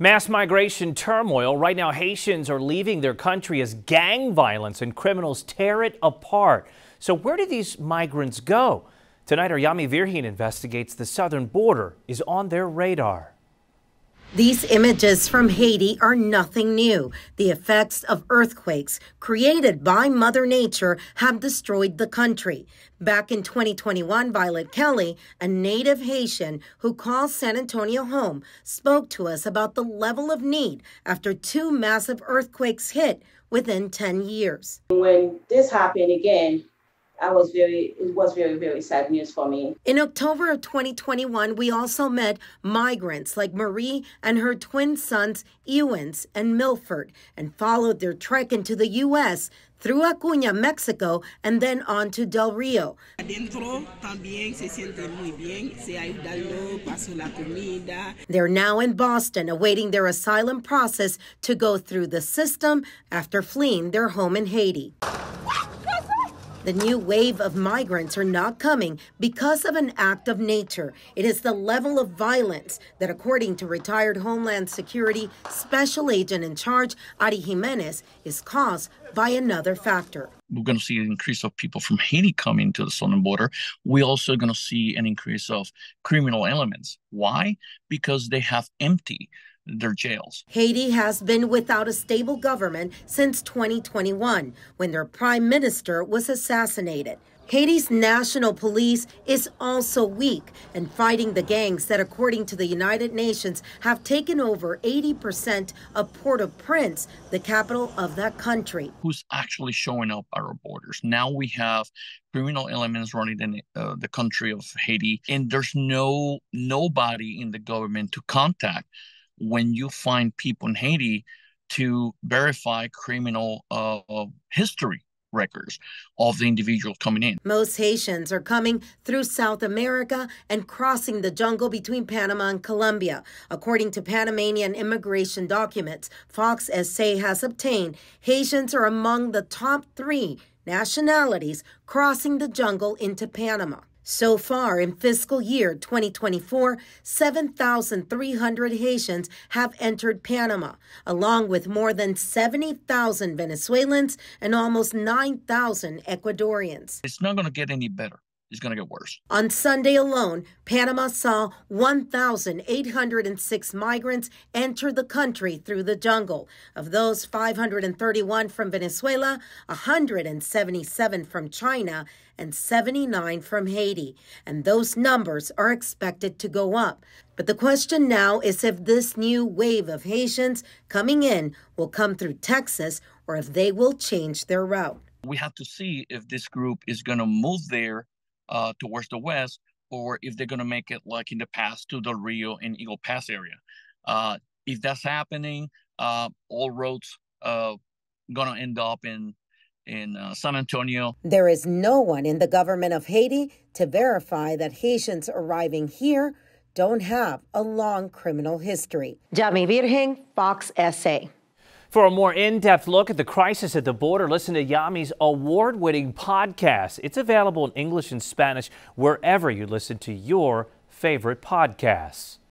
Mass migration turmoil. Right now, Haitians are leaving their country as gang violence and criminals tear it apart. So, where do these migrants go? Tonight, our Yami Virgin investigates the southern border is on their radar. These images from Haiti are nothing new. The effects of earthquakes created by Mother Nature have destroyed the country. Back in 2021, Violet Kelly, a native Haitian who calls San Antonio home, spoke to us about the level of need after two massive earthquakes hit within 10 years. When this happened again, I was very, it was very, very sad news for me. In October of 2021, we also met migrants like Marie and her twin sons, Ewens and Milford, and followed their trek into the U.S. through Acuña, Mexico, and then on to Del Rio. They're now in Boston awaiting their asylum process to go through the system after fleeing their home in Haiti. The new wave of migrants are not coming because of an act of nature. It is the level of violence that, according to retired Homeland Security Special Agent in charge, Ari Jimenez, is caused by another factor. We're going to see an increase of people from Haiti coming to the southern border. We're also going to see an increase of criminal elements. Why? Because they have empty their jails. Haiti has been without a stable government since 2021 when their prime minister was assassinated. Haiti's national police is also weak and fighting the gangs that, according to the United Nations, have taken over 80% of Port au Prince, the capital of that country. Who's actually showing up at our borders? Now we have criminal elements running in uh, the country of Haiti, and there's no nobody in the government to contact when you find people in Haiti to verify criminal uh, history records of the individual coming in. Most Haitians are coming through South America and crossing the jungle between Panama and Colombia. According to Panamanian immigration documents Fox SA has obtained, Haitians are among the top three nationalities crossing the jungle into Panama. So far in fiscal year 2024, 7,300 Haitians have entered Panama, along with more than 70,000 Venezuelans and almost 9,000 Ecuadorians. It's not going to get any better is going to get worse. On Sunday alone, Panama saw 1,806 migrants enter the country through the jungle. Of those, 531 from Venezuela, 177 from China, and 79 from Haiti. And those numbers are expected to go up. But the question now is if this new wave of Haitians coming in will come through Texas or if they will change their route. We have to see if this group is going to move there uh, towards the west, or if they're going to make it like in the past to Del Rio and Eagle Pass area. Uh, if that's happening, uh, all roads uh, going to end up in in uh, San Antonio. There is no one in the government of Haiti to verify that Haitians arriving here don't have a long criminal history. Yami Virgin, Fox SA. For a more in-depth look at the crisis at the border, listen to Yami's award-winning podcast. It's available in English and Spanish wherever you listen to your favorite podcasts.